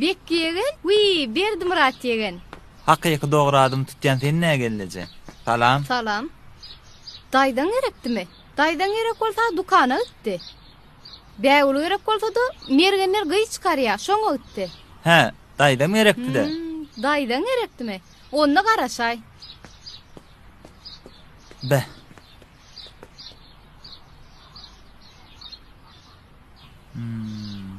Bekgi ýegen, wiý, Berdimyrat ýegen. Hakyky dogry adymy tutýan sen nä gelneje? Salam. Salam. Daýzaň gerekdimi? Daýzaň gerek bolsa dukana gitdi. Bägül gerek bolsada mergenler gyz çykarýa, şoňa gitdi. Hä, daýzam gerekdide. Hmm, daýzaň gerekdimi? Onda garaşaý. Be. Hmm.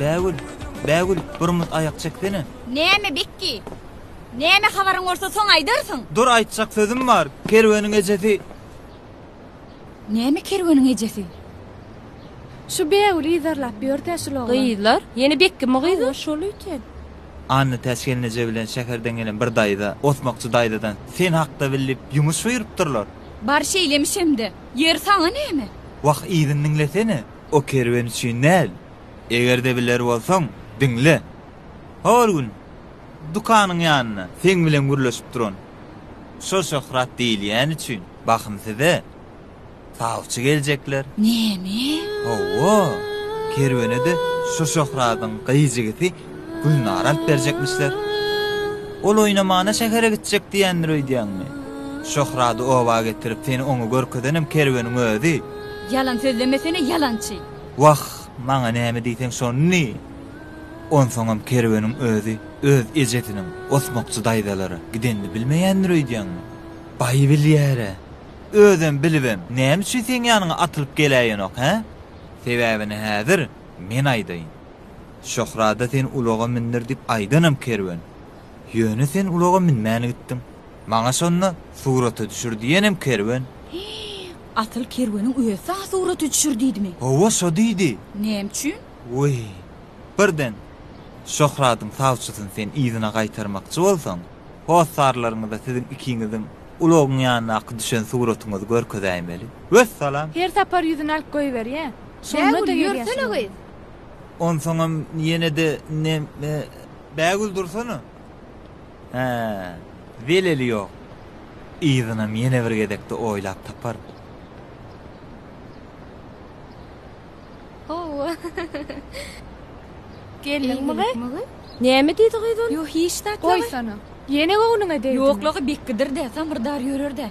Bägül, bägül, birmz aýak çeksene! Näme, Bekgi? Näme habaryň bolsa, soň aýdarsyň. Dur, aýtjak sözüm bar. Kerweniň ejesi. Näme kerweniň ejesi? Şu Bägül yzarlap ýör-dä şul oglan. Gyzlar? Ýene Bekgimi gyz? Hawa, şol eken. Anna täç gelneje bilen şäherden gelen bir daýza, Osmakçy daýzadan sen hakda bilip, ýumuş buýrupdyrlar. Bar şeýlemişem-de. Ýeri, saňa näme? Wah, yzyny diňlesene! O kerwen üçin däl. Eger-de biler bolsaň, diňle. Hol gün dükanyň ýanynda seň bilen gürleşip duran şo Şöhrat diýilýäni üçin bahym size sawçy geljekler. Näme? Hawa, kerwene-de şo Şöhradyň gyz jigisi Gülnary alyp berjekmişler. Ol oýnamana şähere gitjek diýendir öýdýäňmi? Şöhrady oba getirip seni oňa görkezenem Kerweniň özi. Ýalan sözlemesene, ýalançy! Wah, maňa näme diýseň şony! Onsoňam Kerweniň özi öz ejesiniň Osmakçy daýzalara gidenini bilmeýändir öýdýäňmi? Baý bilýär-ä. Özem bilibem, näme üçin seň ýanyňa atylyp geläýenok, hä? Sebäbini häzir men aýdaýyn. Şöhrada seni ulaga mindir diýip aýdanam kerwen. Ýöne sen ulaga minmän gitdiň. Maňa şonda surata düşür diýenem kerwen. Hii, asyl kerweniň özi saňa surata düşür diýdimi? Hawa, şo diýdi. Näme üçin? Wiý, birden, Şöhradyň sawçysyny sen yzyna gaýtarmakçy bolsaň, hossarlaryňyza siziň ikiňiziň ulagyň ýanyndaky düşen suratyňyzy görkezäýmeli. Wessalam! Her sapar ýüzüni alyp goýberýä. Şonda-da ýörüsene gyz. Onsoňam ýene-de ne-me. Bägül dursana. Hä, zeleli ýok. Yzynam ýene bir gezek-de oýlap tapar. Ho-o. Geldiňmi gyz? Näme diýdi gyz ol? Ýok, hiç zat ýaly. Goýsana. Ýene göwnüňe degdimi? Ýoklugy bekgidir-dä, samyrdar ýörer-dä.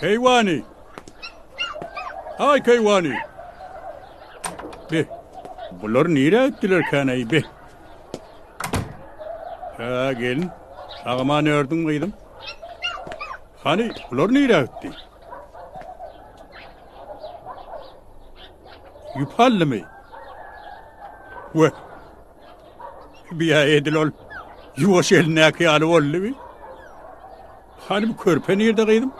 Keýwany! Aý keýwany! Be, bular nirä gitdiler kän aý be? Hä, gelin, şagama nördüň gyzym? Hany, bular nirä gitdi? Ýupallymy? We biýa edil ol ýuwaş elindäki ýaly boldumy? Hany bu körpe nirde gyzym?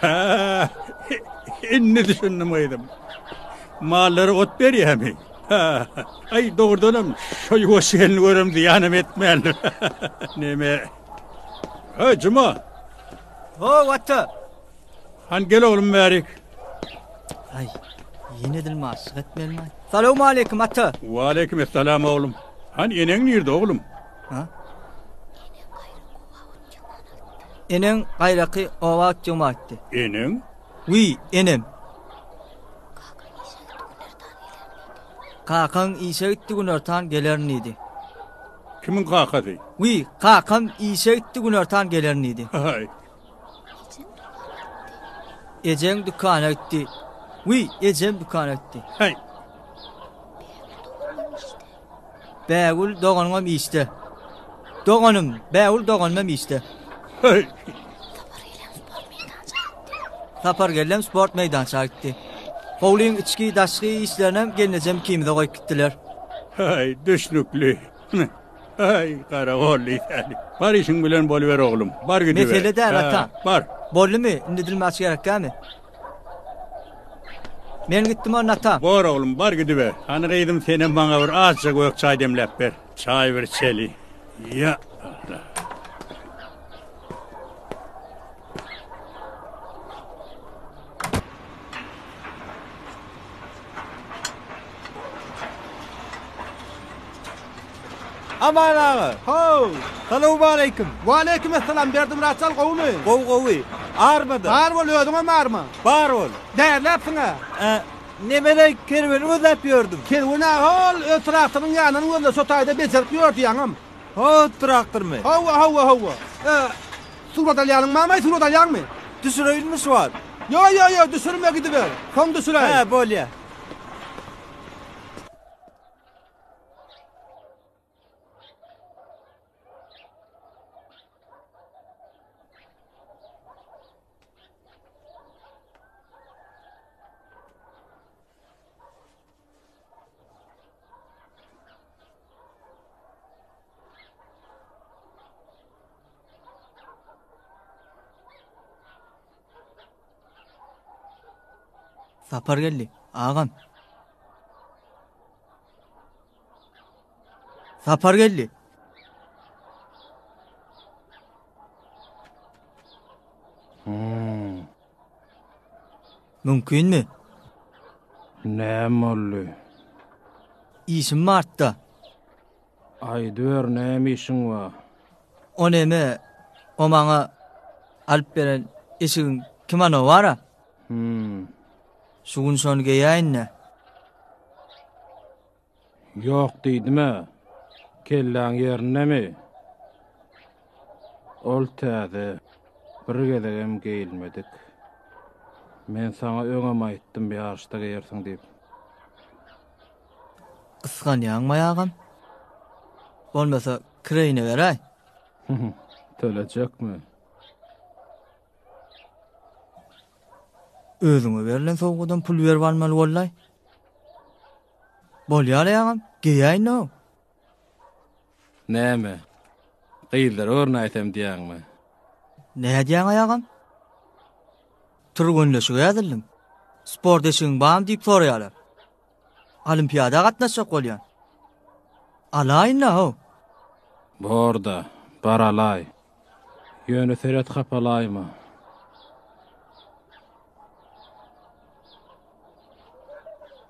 Ha, indi düşündim gyzym. Mallary ot berýämi? Ha, aý dogrudanam şu ýuwaş elini görem zyýanam etmändir. Neme? Hey Juma. Ho, wata. Han gel oglum Märik. Ay, yine dil maşyk etmeli mi? Salamu aleyküm ata. Wa aleyküm esselam oglum. Han eneň nirde oglum? Ha? Eneň gaýraky owa atjyma atdy. Eneň? Wi, enem. Kakaň işe gitdi günertan gelerni idi. Kimiň kakasy? Wiý, kakam işe gitdi, günortan gelerin diýdi. Haý. Ejeň dükana gitdi. Wiý, ejem dükana gitdi. Haý. Bägül doganyňam işde. Doganym, Bägül doganym işde. Haý. Sapar gelnem sport meýdança gitdi. Howlyň içki, daşky işlerinem gelnejem ikimize goýup gitdiler. Haý, düşnükli. Haý, garagolly Sälim. Bar işiň bilen boluber oglum. Bar gidiber. Mesele däl, ata. Bar. Boldumy, indi dilmaç gerekkämi? Men gitdim onda, ata. Bor, oglum, bar gidiber. Hany, gyzym, senem maňa bir azja gök çaý demläp ber. Çaý bir içeli. Ýa, Alla. Aman aga. Ho! Salam aleyküm. Wa aleyküm assalam Berdi Muratjan gowmy? Gowy gowy. Armada. Bar bol özüňem barmy? Bar bol. Därläpsiň a? Ä, nemede kerweni gözläp ýördüm. Kerwen aga ol öz traktorynyň ýanyny gözle şo taýda bejerip ýör diýýäňem. Howw, traktormy? Howw, howw, howw. Ä, surat alýalyň, mamaý, surat alýaňmy? Düşüreýinmi şu wagt? Ýo, ýo, ýo, düşürme, gidiber. Soň düşüräý. Hä, bolýa. Sapar geldi. Agam. Sapar geldi. Hmm. Mümkinmi? Näme boldy? Işim bartda. Aýdyber, näme işiň bar? O näme? O maňa alyp beren eşigiň kimono bar-a? Hüm. Şu gün şony geýäýin-dä. Ýok diýdim-ä. Kelläň ýerindemi? Ol täze. Bir gezegem geýilmedik. Men saňa öňem aýtdym, ýaryşda geýersiň diýip. Gysganýaňmy agam? Bolmasa, kireýini beräý. Tölejekmi? Özüňe berlen sowgadan pul berip almaly bollaý. Bolýar-laý agam, geýäýin-ow. Näme, gyzlara görnäýsem diýýäňmi? Nädýäň-aý agam? Türgenleşige ýazyldim. Sport eşigiň barmy diýip soraýarlar. Olimpiada gatnaşjak bolýan. Alaýyn-la-how. Bor-da, baralaý. Ýöne seret gapalaýma.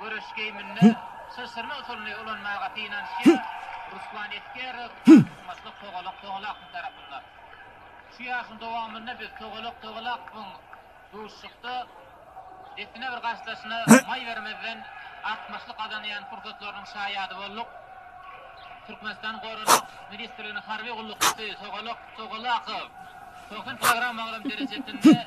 Göreş geýiminde çylşyrymly usulyny ulanmaga synanyşýan Ruslan Esgerow gymmatly togalak togalakyň tarapynda. Şu ýaşyň dowamynda biz togalak togalakyň duşuşykda dessine bir garşydaşyna maý bermezden artmyşlyk gazanýan pursatlarynyň şaýady bolduk. Türkmenistanyň Goranmak ministrliginiň harby gullukçysy togalak togalaky togsan kilogram agram derejesinde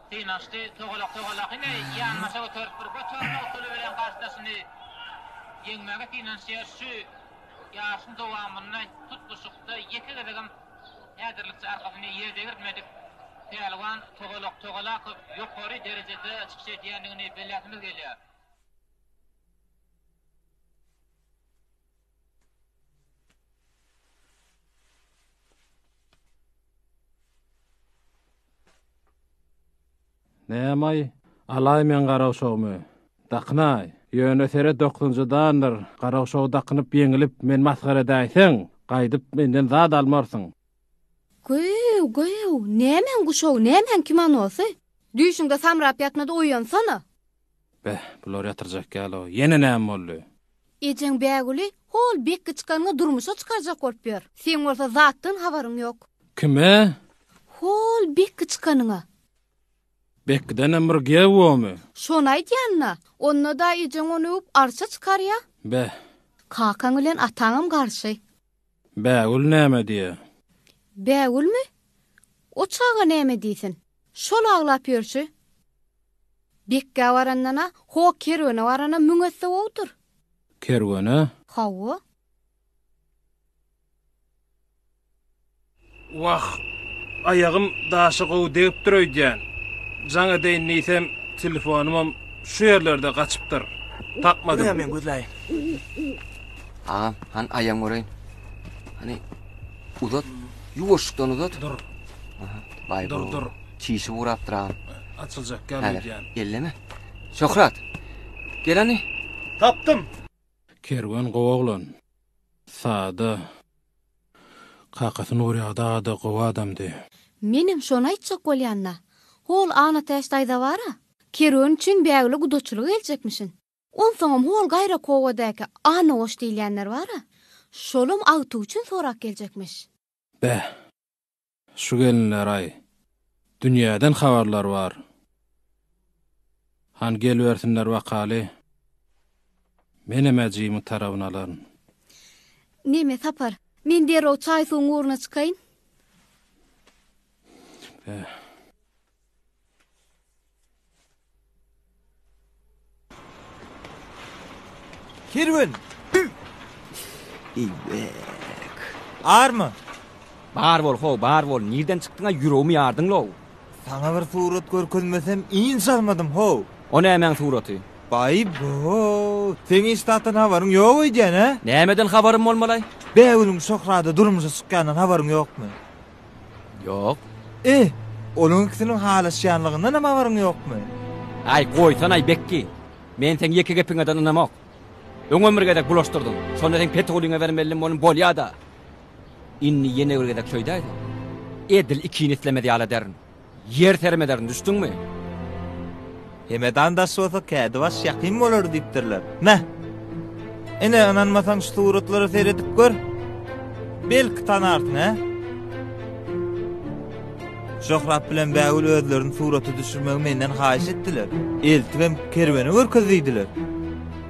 Synanyşdy, togalak-togalakyny ýanbaşa göterip, bir göterme usuly bilen garşydaşyny ýeňmäge synanyşýar. Şu ýaryşyň dowamynda tutluşykda ýeke gezegem häzirlikçe arkasyny ýere degirtmedik pälwan Togalak Togalakow ýokary derejede çykyş edýändigini belläsimiz gelýär. Nämaý, alaý men garagşawymy? Dakynaý. Ýöne seret doksanjydandyr, garagşawy dakynyp ýeňilip, meni masgara edäýseň, gaýdyp menden zat almarsyň. Göw, göw, nämäň guşagy, nämäň kimonosy? Düýşüňde samrap ýatma-da oýansana! Beh, bular ýatyrjak ýal-ow. Ýene näme boldy? Ejeň Bägüli hol bekgi çykanyňy durmuşa çykarjak bolup ýör. Seň bolsa zatdan habaryň ýok. Kime? Hol bekgi çykanyňa. Bekgidenem bir geomy? Şony aýdýanyň-a? Onda-da ejeň ony öwüp arşa çykarýa. Beh. Kakaň bilen ataňam garşy. Bägül näme diýýär? Bägülmi? O çaga näme diýsin? Şol aglap ýörşi. Bekgä barandan-a, ho, kerwene barana müň esse gowudyr. Kerwene? Hawa. Wah, aýagym daşa gowy degipdir öýdýän. Jaň edeýin diýsem, telefonymam şu ýerlerde gaçypdyr. Tapmadym. Dur-a, men gözläýin. Agam, hany aýagyňy göreýin. Hany, uzat. Ýuwaşlykdan uzat. Dur. Aha, baý-bo. Dur, dur. Çişi burapdyr, agam. Açyljak ýaly Häzir, öýdýän. elleme. Şöhrat! Gel hany. Tapdym! Kerwen gowy oglan. Sada. Kakasy Nurýagda-da gowy adamdy. Menem şony aýtjak bolýan-da. Hol, Annatäç daýza bar-a. Kerwen üçin bägüli gudaçylyga geljekmişin. Onsoňam hol Gaýrakowadaky Annagoş diýilýänler bar-a. Şolam agtyk üçin sorap geljekmiş. Bäh, Şu gelinler-aý, dünýäden habarlary bar. Hany gelibersinler bakaly. Menem äjimiň tarabyny alaryn. Neme Sapar, men derrew çaý-suwuň ugruna çykaýyn. Be. Kirwin! Eýbek! Barmy? Bar bol, how, bar bol. Nirden çykdyň-a, ýüregimi ýardyň-low. Saňa bir surat görkezmesem, ynç almadym, how. O nämäň suraty? Baý, bu-ho, seň hiç zatdan habaryň ýok öýdýän-ä? Nämeden habarym bolmalaý? Bägüliň Şöhrada durmuşa çykýandan habaryň ýokmy? Ýok. E, olaň ikisiniň halaşýanlygyndanam habaryň ýokmy? Aý, goýsana-aý, Bekki. Men seň ýeke gepiňeden ynamok. Öňem bir gezek bulaşdyrdyň. Şonda seň petigulyňa bermeldim bolum, bolýa-da. Indi ýene bir gezek şeýdäýseň, edil ikini islemez ýaly ederin. Ýer sermederin, düşdüňmi? Hemedan daş bolsa kädi baş ýakyn bolar diýipdirler. Nä? Ine, ynanmasaň şu suratlara seredip gör. Belki tanarsyň, hä? Şöhrat bilen Bägül özlerini surata düşürmegi menden haýyş etdiler. Eltip hem kerwene görkez diýdiler.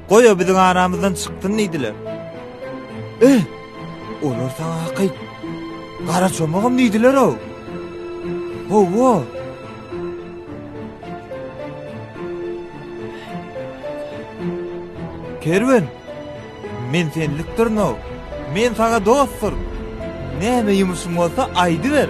Goý-a biziň aramyzdan çyksyn diýdiler. Öh! Olar saňa hakyt. Gara çomagam diýdiler-ow. Hawa. Kerwen, men senlikdirn-ow. Men saňa dostdur. Näme ýumuşyň bolsa aýdyber.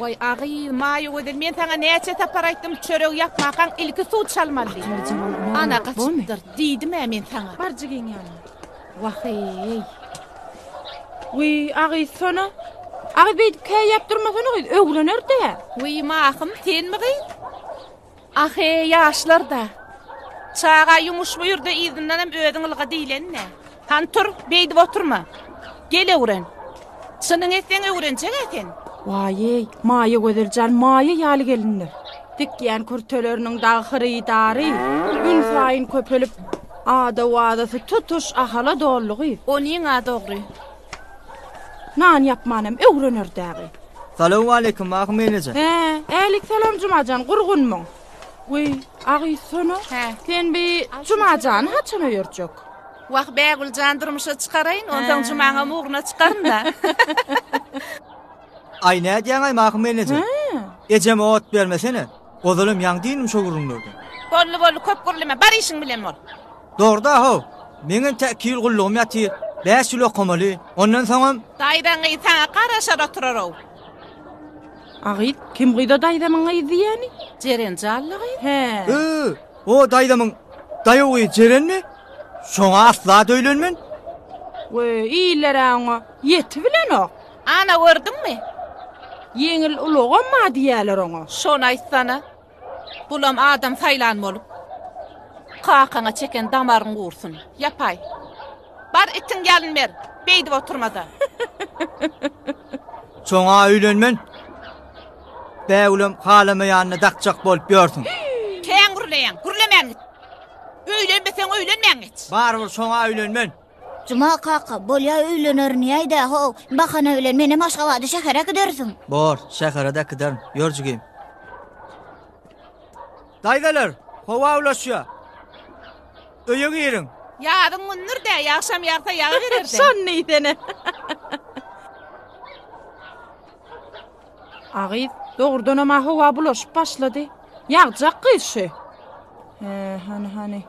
Waý agyz maýa gözel men saňa näçe sapar aýtdym çörek ýapmakaň ilki suw çalmaly diýip. Ana gaçypdyr diýdimä men saňa. Bar jigiň ýanyna. Waheý. Wiý agyz sona. Agyz beýdip käýýäp durmasana gyz öwrenerdi. Wiý mahym senmi gyz. Ahy, ýaşlar-da. Çaga, ýumuş buýur-da, yzyndanam özüň ylga diýlen-dä. Hany tur, beýdip oturma. Gel öwren. Çynyň etseň, öwrenjek-ä sen. Waý-eý, Maýagözel jan, maýa ýaly gelinler. Dikýän kürteleriniň dagy hyrydary günsaýyn köpelip, ada-wazasy tutuş Ahala doldy gyz. Onyň-a dogry. Nan ýapmanam öwrener däbi. Salowmaleýkim, Magtym eneje! Hä, äliksalam Jumajan, gurgunmyň? Weý, agy ýutsana. Hä. Sen bi Jumajany haçan öýerjek? Wah, Bägüljany durmuşa çykaraýyn, onsoň Jumaňam ugruna çykaryn-da. Aý, nädýäň-aý, Magtym eneje? Ejeme ot bermesene. Ozalam ýaňdy inim şo gürrüňlerden. Boldy, boldy, köp gürleme, bar işiň bilen bol. Dogry-da-how, meňem tä iki ýyl gullugym ýatyr, bäş ýyl okamaly, ondan soňam. Daýzaň gyzy saňa garaşar oturar-ow. A gyz? Kim gyz-a daýzamyň gyzy diýýäni? Jeren Jally gyz. Hä. Öö, o daýzamyň daýaw gyzy Jerenmi? Şoňa asla-da öýlenmen. We iller-ä oňa ýeti bilenok. Ana, gördüňmi? Ýeňil ulagam-a diýýäler oňa. Şony aýtsana. Bulam adam saýlan bolup. Kakaňa çeken damaryň gursun. Ýapaý. Bar itiň ýalyn ber. Beýdip oturmaza. Çoňa öýlenmen. Bägülem halamaýanyny dakjak bolup ýörsüň. Kän gürleýäň. Gürlemän git. Öýlenmeseň öýlenmän geç. Barybir çoňa öýlenmen. Juma kaka, bolýa öýlenerin ýaýda-how. Bahana bilen menem Aşgabada şähere äkidersiň. Bor, şähere-de äkiderin. Ýör jigim. Daýzalar, howa ulaşýa. Öýe giriň. Ýazyň gündür-dä, ýagşam ýagsa ýagyberer-de. Şony diýsene. A gyz dogrudanam-a howa bulaşyp başlady. Ýagjak gyz şu. He, hany, hany.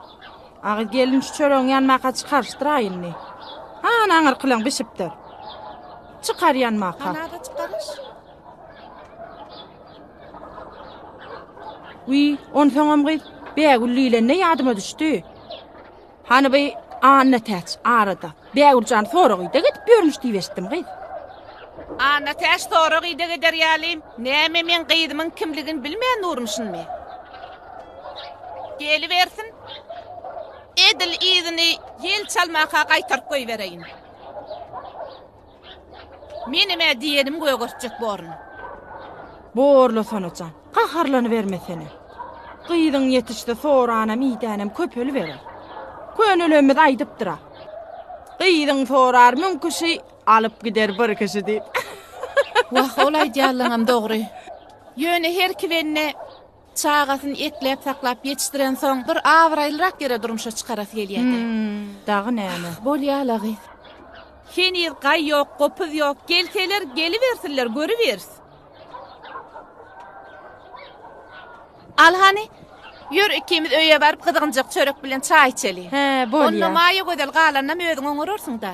A gyz gelin şu çöregiň ýanmaka çykaryşdyra indi. Hany aňyrkylaň bişipdir. Çykar ýanmaka. Hanada çykaryş? Wi, onsoňam gyz, bägül diýlende ýadyma düşdi. Hany bi Annatäç arada. Bägül jan Soragyda gidip ýörmüş diýip eşitdim gyz. Annatäç Soragyda gider ýaly, näme meň gyzymyň kimligini bilmän durmuşynmy? Gelibersin. Edil yzyny ýel çalmaka gaýtaryp goýbereýin. Menem-ä diýenim gögertjek borun. Borlasana jan, gaharlanybermesene. Gyzyň ýetişse soranam idänem köpeliberer. Könelemiz aýdypdyr-a. Gyzyň sorar müň kişi, alyp gider bir kişi diýip. Wah, ol aýdýanlaňam dogry. Ýöne her ki bende Çagasyny ekläp-saklap ýetişdirensoň, bir abraýlyrak ýere durmuşa çykarasy gelýärdi. Dagy näme? Bolýa-la gyz. Heniz gaý ýok, gopuz ýok. Gelseler, gelibersinler, görüberis. Al hany, ýör ikimiz öýe baryp gyzygynjak çörek bilen çaý içeli. Hä, bolýa. Onda Maýa gözel galanynam özüň oňararsyň-da.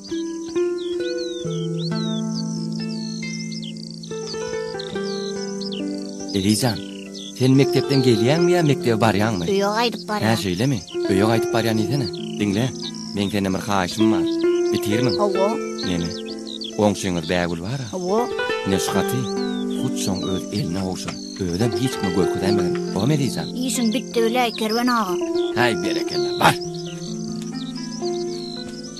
Elijan, sen mekdepden gelýäňmi ýa mekdebe barýaňmy? Öýe gaýdyp barýan. Hä, şeýlemi? Öýe gaýdyp barýan diýsene. Diňle, meň senden bir haýyşym bar. Bitirmiň? Hawa. Neme? Goňşyňyz Bägül bar-a? Hawa. Ine şu haty hut şoň öz eline gowşur. Özem hiç kime görkezämegin. Bogam Elijan? Işiň bitdi biläý, Kerwen aga. Häý, berekella, bar!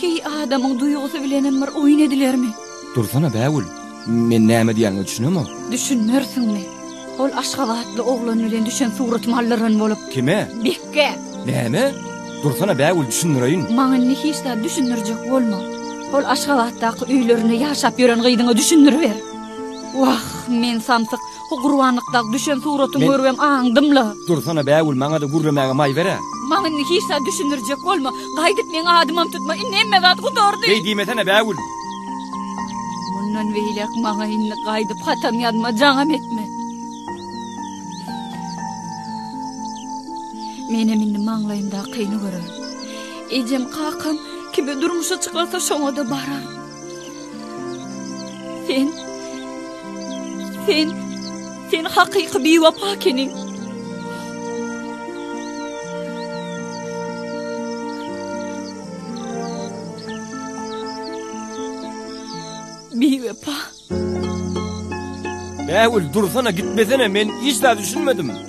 Heý, adamyň duýgusy bilenem bir oýun edilermi? Dursana, bägül, men näme diýýänime düşünemok. Düşünmersiňmi? Ol aşgabatly oglan bilen düşen suratymy aldyran bolup. Kime? Bekke. Näme? Dursana, bägül, düşündireýin. Maňa indi hiç zat düşündirjek bolma. Ol Aşgabatdaky öýlerinde ýaşap ýören gyzyňa düşündiriber. Wah, men samsyk, Bu gurbanlykdag düşen suratyň görübem aňdym-la. Dursana, bägül, maňa-da gürlemäge maý ber-ä. Maňa indi hiç zat düşündirjek bolma. Gaýdyp meň adymam tutma. Indi hemme zat guzardy. Beý diýmesene, bägül. Mundan beýläk maňa indi gaýdyp hatam ýazma, jaňam etme. Menem indi maňlaýymdakyny görerin. Ejem, kakam kimi durmuşa çykarsa, şoňa-da bararyn. Sen, sen, sen hakyky biwepa ekeniň. Biwepa. Bägül, dursana, gitmesene, men hiç zat düşünmedim.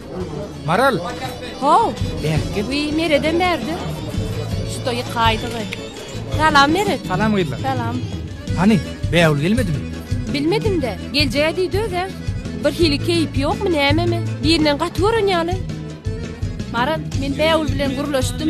Maral. How. Berki. Wi nereden berdi? Şuda ýykaydygy. Salam Meret. Salam gyzlar. Salam. Hani, Bäwül gelmedimi? Bilmedim-de, geljä diýdi özä. Bir hili keýp ýokmy nämemi? Birinden gaty gören ýaly. Maral, men Bäwül bilen gürleşdim.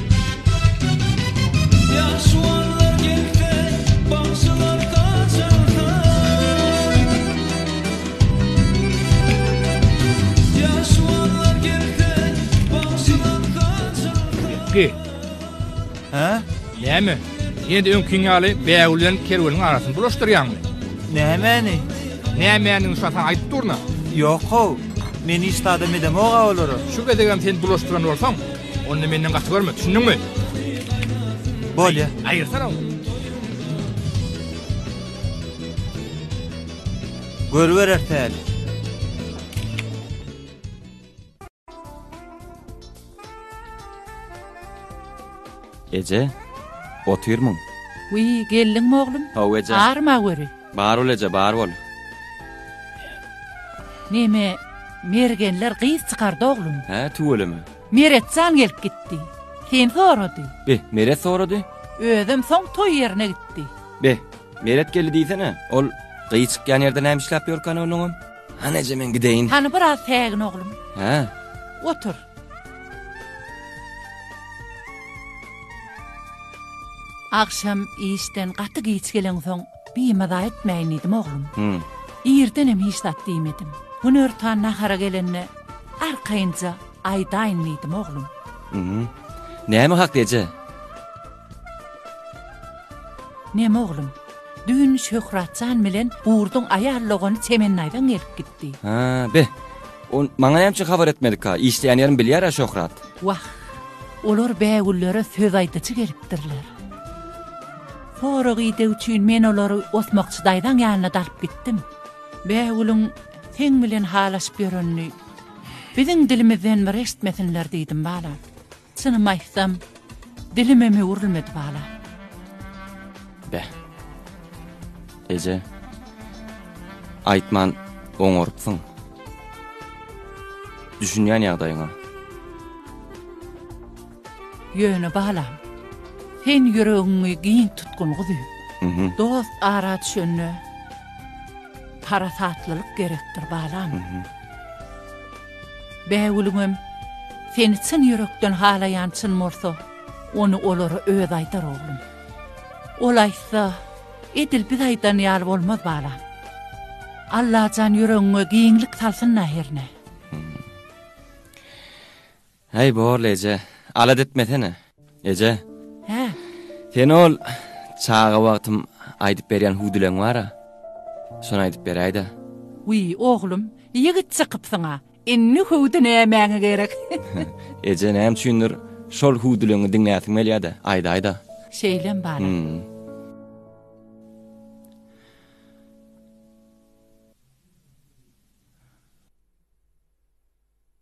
Ypki! Hä? Näme? Ýene-de öňkiň ýaly bägül bilen kerweniň arasyny bulaşdyrýaňmy? Nämäni? Nämäni şa saňa aýdyp durna? Ýok-how. Men hiç zat edemok-a olara. Şu gezegem sen bulaşdyran bolsaň, Onda menden gaty görme, düşündüňmi? Bolýa. Aýyrsana ony. Görüberer täli. Eje, otyrmyň? Wiý, geldiňmi oglum? Hawa, eje. Arma göri. Bar bol eje bar bol. Neme mergenler gyz çykardy oglum. Hä tüweleme. Meretjan gelip gitdi. Seni sorady. Be, Meret sorady. Özem soň toý ýerine gitdi. Be, Meret geldi diýsene. Ol gyz çykýan ýerde näme işläp ýörkä onuňam? Hany eje men gideýin. Hany biraz sägin oglum. Hä. Otur. Agşam işden gaty giç geleňsoň, bimaza etmäýin diýdim, oglum. Irdenem hiç zat diýmedim. Günortan nahara gelende, arkaýynja aýdaýyn diýdim, oglum. Näme hakda, eje? Näme, oglum? Düýn Şöhratjan bilen Gurduň aýal dogany Çemennaýdan gelip gitdi. Hä, be! Ol maňa näme üçin habar etmedika? Işleýän ýerini bilýär-ä Şöhrat. Wah, olar bägüllere söz aýdyjy gelipdirler. Sorag ideg üçin men olary Osmakçy daýzaň ýanyna-da alyp gitdim. Bägüliň seň bilen halaşyp ýörenini biziň dilimizden bir eşitmesinler diýdim, bala. Çynymy aýtsam, dilimem öwrülmedi bala. Beh. Eje. Aýtman oňarypsyň. Düşünýän ýagdaýyňa. Ýöne balam, sen ýüregiňi giň tutgun guzym. Dost ara düşende parasatlylyk gerekdir balam. Bägüliňem seni çyn ýürekden halaýany çyn bolsa, ony olara özi aýdar, oglum. Ol aýtsa, edil biz aýdan ýaly bolmaz, balam. Allajan ýüregiňe giňlik salsyn-a hernä. Häý, borly eje, alada etmesene. Eje. Hä? Sen ol çaga wagtym aýdyp berýän hüwdüleň bar-a. Şony aýdyp beräý-dä. Wiý, oglum, ýigit çykypsyň-a. Indi hüwdi nämäňe gerek? Eje, näme üçindir, şol hüwdüleňi diňläsiň gelýär-dä. Aýdaý-da. Şeýlem bar-a. Hum.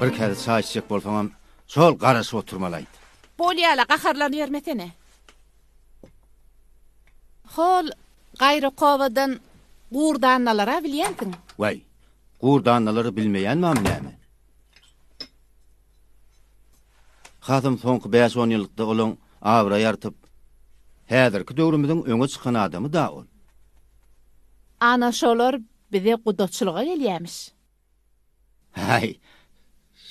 Bir kere çay içecek bolsaňam, şol garaşyp oturmalaydı. Bolýala gaharlan ýermesene. Hol gaýra kowadan gurdannalara bilýänsiň. Waý, Gurdanalary bilmeýän mami näme? Hasam soňky bäş-on ýyllykda olaň abraýy artyp, häzirki döwrümiziň öňe çykan adamy-da ol. Ana şolar bize gudaçylyga gelýämiş. Häý,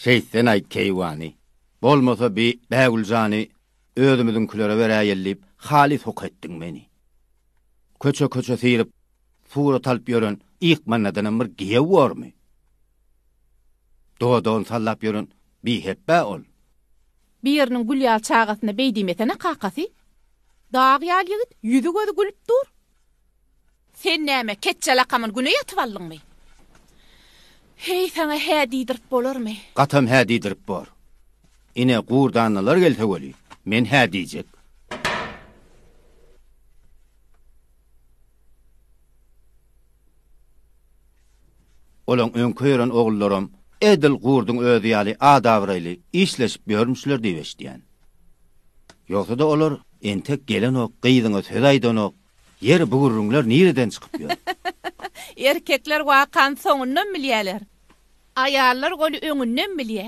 şeýt sen aýt keýwany. Bolmasa bi Bägüljany özümiziňkilere beräýeli diýip, halys hoka etdiň meni. Köçe-köçe syryp. Surat alyp ýören ýykmannadanam bir giýew bormy? Dodagyny sallap ýören bihepbä ol. Bir eriniň gül ýaly çagasyna beý diýmesene kakasy. Dag ýaly ýigit, ýüzi-gözi gülüp dur. Sen näme, ketjä lakaman güne ýatyp aldyňmy? Heý, saňa hä diýdirip bolarmy? Gatam hä diýdirip bor. Ine, gurdanlylar gelse welin, men hä diýjek. Olaň öňki öýeren ogullaram edil gurduň özi ýaly ad-abraýly işleşip ýörmüşler diýip eşidýän. Ýogsa-da olar entek gelenok, gyzyňa söz aýdanok, ýeri bu gürrüňler nireden çykyp ýör? Erkekler wakany soňundan bilýäler. Aýallar ony öňünden bilýä.